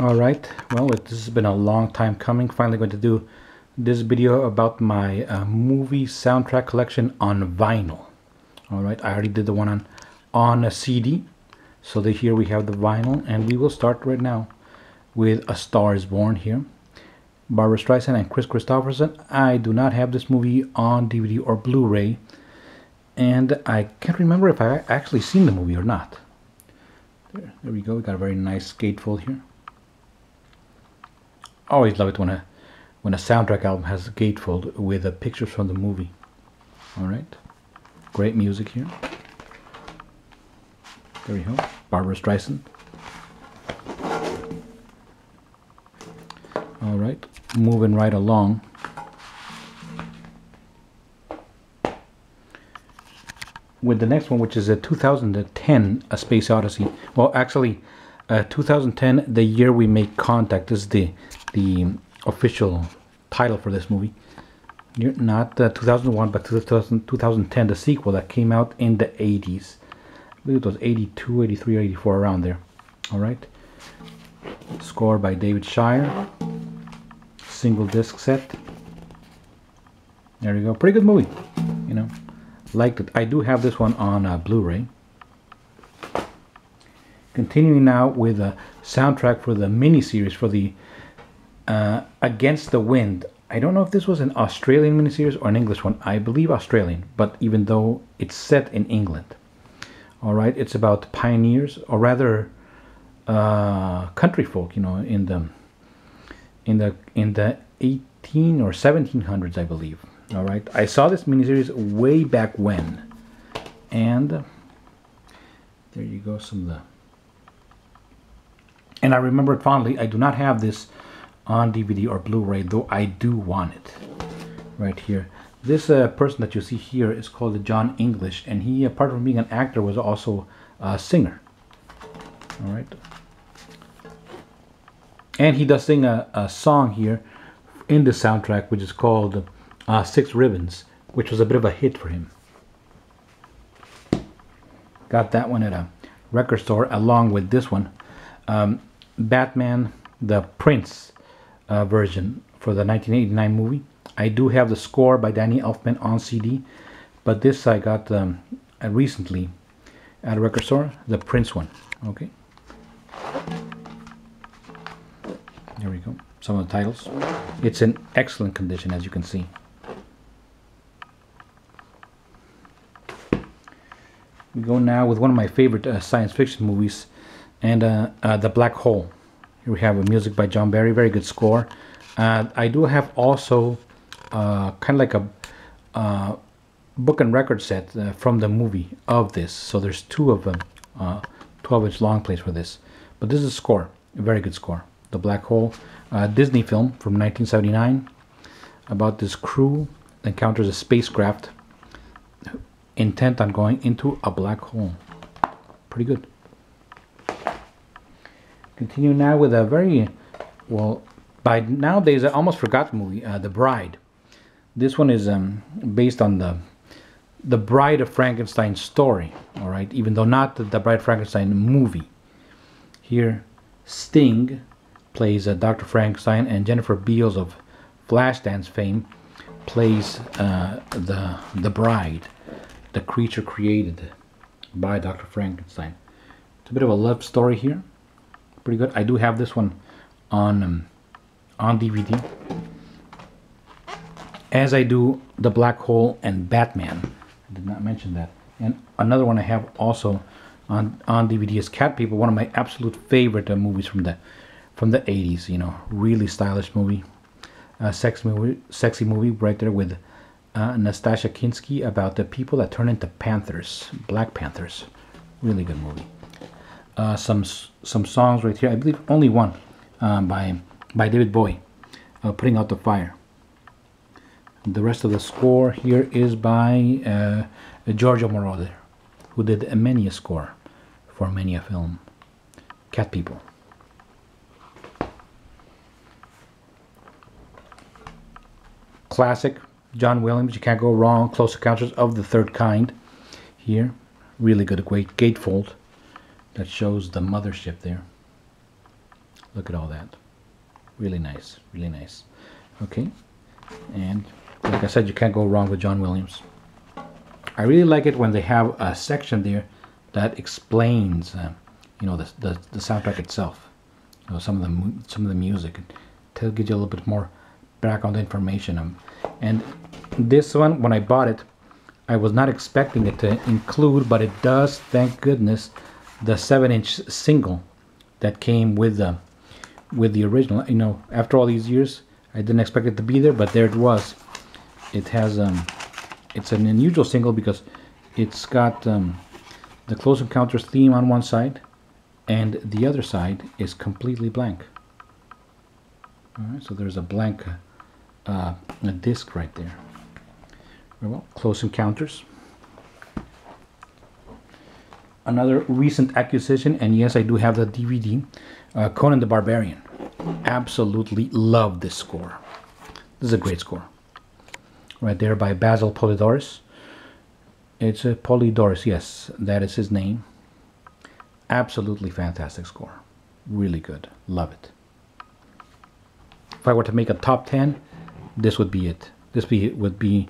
All right, well, it, this has been a long time coming. Finally going to do this video about my uh, movie soundtrack collection on vinyl. All right, I already did the one on, on a CD. So the, here we have the vinyl and we will start right now with A Star is Born here. Barbra Streisand and Kris Kristofferson I do not have this movie on DVD or Blu-ray and I can't remember if I actually seen the movie or not. There, there we go, we got a very nice gatefold here always love it when a when a soundtrack album has a gatefold with uh, pictures from the movie. All right, great music here. There we go, Barbra Streisand. All right, moving right along. With the next one, which is a 2010 A Space Odyssey. Well, actually, uh, 2010, the year we make contact. This is the the official title for this movie. Not uh, 2001, but 2000, 2010, the sequel that came out in the 80s. I believe it was 82, 83, 84, around there. All right. Score by David Shire. Single disc set. There you go. Pretty good movie. You know, liked it. I do have this one on uh, Blu-ray. Continuing now with a soundtrack for the miniseries for the uh, Against the Wind. I don't know if this was an Australian miniseries or an English one. I believe Australian, but even though it's set in England. All right, it's about pioneers, or rather, uh, country folk. You know, in the in the in the 18 or 1700s, I believe. All right, I saw this miniseries way back when, and there you go, some of the. And I remember it fondly. I do not have this on DVD or Blu-ray, though I do want it. Right here. This uh, person that you see here is called Jon English, and he, apart from being an actor, was also a singer. All right. And he does sing a, a song here in the soundtrack, which is called uh, Six Ribbons, which was a bit of a hit for him. Got that one at a record store along with this one. Um, Batman the Prince uh, version for the 1989 movie. I do have the score by Danny Elfman on CD, but this I got um, uh, recently at a record store, the Prince one. Okay. There we go. Some of the titles. It's in excellent condition, as you can see. We go now with one of my favorite uh, science fiction movies, and uh, uh, The Black Hole. Here we have a music by John Barry, very good score. I do have also uh, kind of like a uh, book and record set uh, from the movie of this. So there's two of them, uh, 12 inch long plays for this. But this is a score, a very good score. The Black Hole, uh, Disney film from 1979 about this crew encounters a spacecraft intent on going into a black hole. Pretty good. Continue now with a very, well, by nowadays I almost forgot the movie, uh, The Bride. This one is um, based on the the Bride of Frankenstein story, all right, even though not the, the Bride Frankenstein movie. Here, Sting plays uh, Dr. Frankenstein, and Jennifer Beals of Flashdance fame plays uh, the the bride, the creature created by Dr. Frankenstein. It's a bit of a love story here pretty good. I do have this one on um, on DVD, as I do the Black Hole and Batman. I did not mention that. And another one I have also on on DVD is Cat People, one of my absolute favorite uh, movies from the from the 80s. You know, really stylish movie, uh, sex movie, sexy movie right there with uh, Nastassja Kinski about the people that turn into panthers, Black Panthers. Really good movie uh, some some songs right here. I believe only one um, by by David Bowie, uh, "Putting Out the Fire." The rest of the score here is by uh, Giorgio Moroder, who did a many a score for many a film. Cat People. Classic, John Williams, you can't go wrong. Close Encounters of the Third Kind. Here, really good, great gatefold that shows the mothership there. Look at all that. Really nice, really nice. Okay, and like I said, you can't go wrong with John Williams. I really like it when they have a section there that explains, uh, you know, the, the, the soundtrack itself. You know, some of the some of the music to give you a little bit more background information. Um, and this one, when I bought it, I was not expecting it to include, but it does, thank goodness, the seven-inch single that came with the with the original. You know, after all these years, I didn't expect it to be there, but there it was. It has um, it's an unusual single because it's got um, the Close Encounters theme on one side, and the other side is completely blank. All right, so there's a blank uh, a disc right there. Well, Close Encounters. Another recent acquisition, and yes, I do have the DVD. Uh, Conan the Barbarian. Absolutely love this score. This is a great score. Right there by Basil Poledouris. It's a Poledouris, yes, that is his name. Absolutely fantastic score. Really good. Love it. If I were to make a top 10, this would be it. This be, would be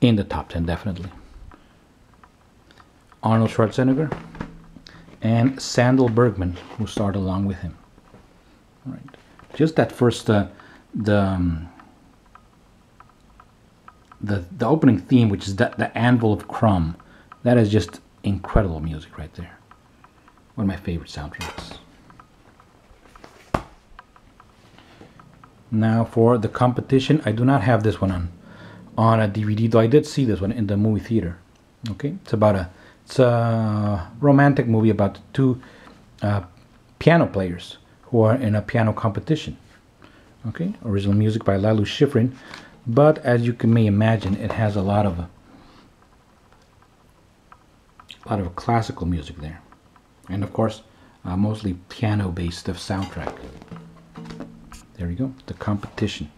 in the top 10, definitely. Arnold Schwarzenegger and Sandahl Bergman, who starred along with him. All right. Just that first, uh, the, um, the the opening theme, which is the, the Anvil of Crom, that is just incredible music right there. One of my favorite soundtracks. Now for the competition, I do not have this one on on a DVD, though I did see this one in the movie theater. Okay, it's about a it's a romantic movie about two uh, piano players who are in a piano competition. Okay, original music by Lalo Schifrin, but as you can may imagine, it has a lot of a lot of classical music there, and of course, uh, mostly piano-based soundtrack. There we go, the competition.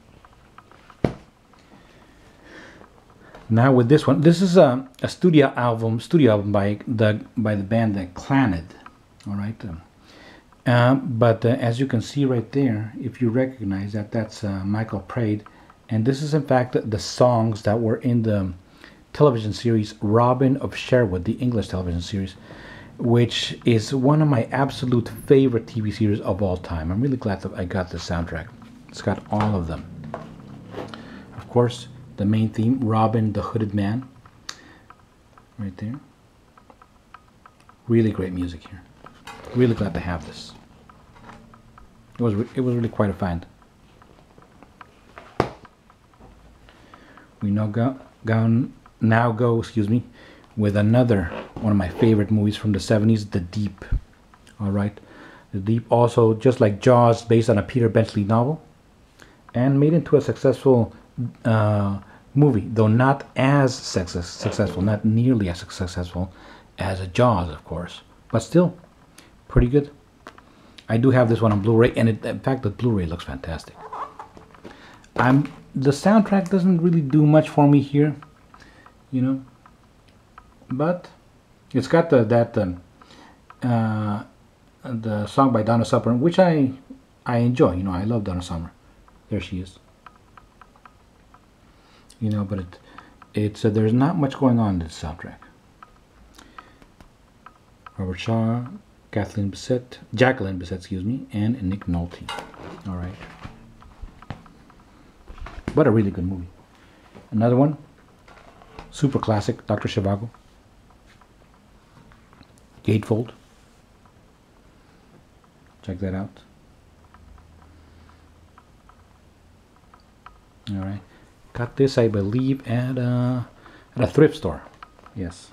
Now with this one, this is a, a studio album, studio album by the by the band the Clannad. All right, um, uh, but uh, as you can see right there, if you recognize that, that's uh, Michael Praed, and this is in fact the songs that were in the television series Robin of Sherwood, the English television series, which is one of my absolute favorite TV series of all time. I'm really glad that I got the soundtrack. It's got all of them. Of course, the main theme, Robin the Hooded Man, right there. Really great music here. Really glad to have this. It was it was really quite a find. We now go, go now go excuse me with another one of my favorite movies from the 70s, The Deep. All right, The Deep also just like Jaws, based on a Peter Benchley novel, and made into a successful uh, movie, though not as success, successful, not nearly as successful as a Jaws, of course, but still pretty good. I do have this one on Blu-ray, and it, in fact, the Blu-ray looks fantastic. I'm the soundtrack doesn't really do much for me here, you know, but it's got the that um, uh, the song by Donna Summer, which I I enjoy. You know, I love Donna Summer. There she is. You know, but it it's uh, there's not much going on in this soundtrack. Robert Shaw, Kathleen Bisset, Jacqueline Bisset, excuse me, and Nick Nolte. All right. What a really good movie. Another one, super classic, Dr. Zhivago. Gatefold. Check that out. All right. Got this, I believe, at a, at a thrift store. Yes.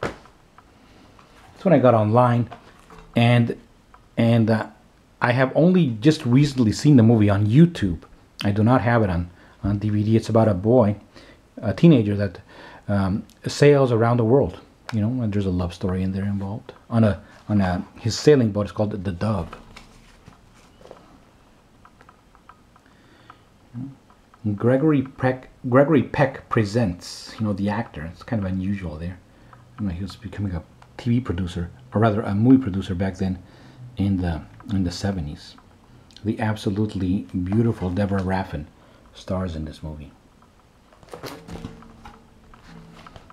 That's when I got online, and and uh, I have only just recently seen the movie on YouTube. I do not have it on on DVD. It's about a boy, a teenager that um, sails around the world. You know, and there's a love story in there involved on a on a his sailing boat. It's called the Dove. Gregory Peck Gregory Peck presents. You know, the actor. It's kind of unusual there. You know, he was becoming a TV producer, or rather a movie producer back then, in the in the 70s. The absolutely beautiful Deborah Raffin stars in this movie.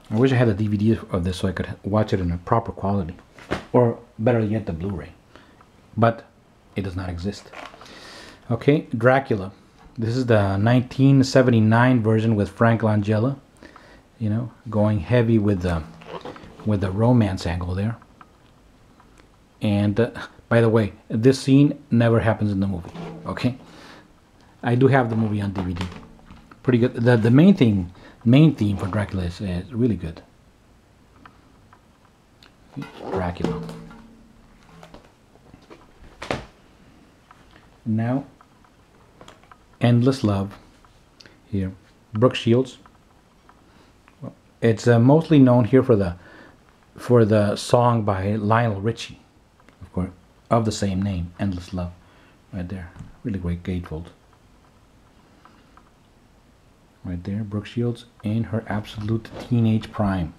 I wish I had a DVD of this so I could watch it in a proper quality. Or better yet, the Blu-ray. But it does not exist. Okay, Dracula. This is the 1979 version with Frank Langella. You know, going heavy with the with the romance angle there. And uh, by the way, this scene never happens in the movie. Okay, I do have the movie on DVD. Pretty good. The the main thing, main theme for Dracula is, is really good. Dracula. Now, Endless Love here. Brooke Shields. It's uh, mostly known here for the for the song by Lionel Richie, of course, of the same name, Endless Love, right there. Really great gatefold. Right there, Brooke Shields in her absolute teenage prime.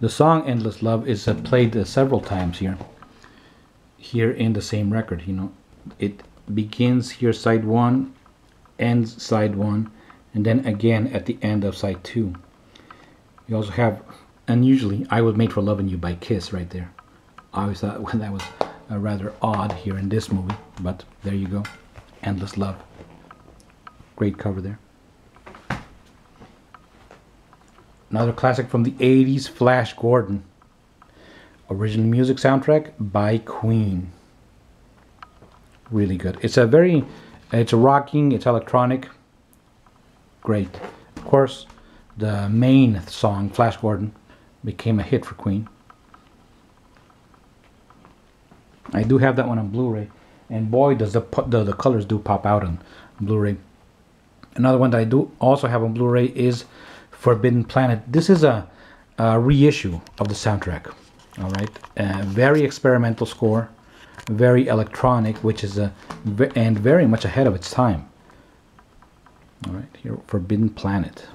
The song Endless Love is uh, played uh, several times here. Here in the same record, you know. It begins here side 1, ends side 1, and then again at the end of side 2. You also have, unusually, I Was Made for Loving You by Kiss right there. I always thought that was uh, rather odd here in this movie, but there you go. Endless Love. Great cover there. Another classic from the 80s, Flash Gordon. Original music soundtrack by Queen. Really good. It's a very, it's rocking, it's electronic. Great. Of course, the main song, Flash Gordon, became a hit for Queen. I do have that one on Blu-ray, and boy, does the, the the colors do pop out on Blu-ray. Another one that I do also have on Blu-ray is Forbidden Planet. This is a, a reissue of the soundtrack. All right, very experimental score, very electronic, which is a and very much ahead of its time. All right, here Forbidden Planet.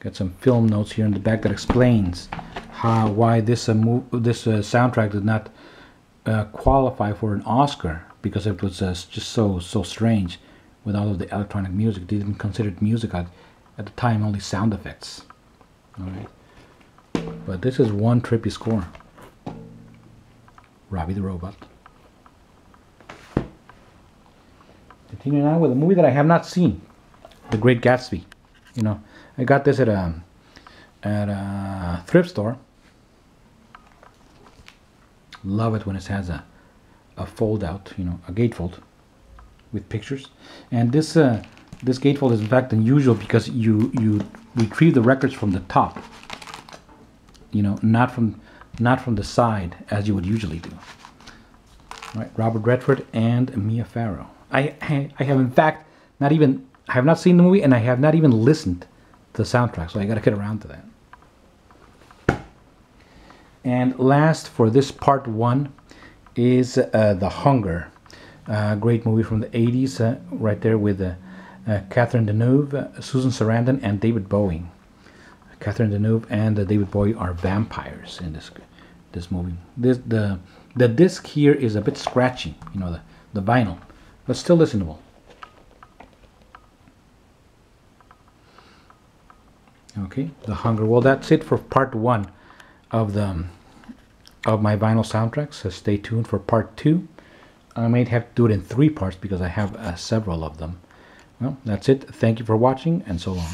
Got some film notes here in the back that explains how why this uh, this uh, soundtrack did not uh, qualify for an Oscar because it was uh, just so so strange with all of the electronic music. They didn't consider it music at, at the time, only sound effects. All right, but this is one trippy score. Robbie the Robot. Continuing on with a movie that I have not seen, The Great Gatsby. You know, I got this at a at a thrift store love it when it has a a fold out you know a gatefold with pictures and this uh, this gatefold is in fact unusual because you you retrieve the records from the top you know not from not from the side as you would usually do All right Robert Redford and Mia Farrow I, I I have in fact not even I have not seen the movie and I have not even listened to the soundtrack so I gotta get around to that and last for this part one is uh, The Hunger. Uh, great movie from the 80s, uh, right there with uh, uh, Catherine Deneuve, Susan Sarandon, and David Bowie. Catherine Deneuve and David Bowie are vampires in this this movie. This the the disc here is a bit scratchy, you know, the the vinyl, but still listenable. Okay, The Hunger. Well, that's it for part one of the of my vinyl soundtracks. So stay tuned for part two. I might have to do it in three parts because I have uh, several of them. Well, that's it. Thank you for watching and so long.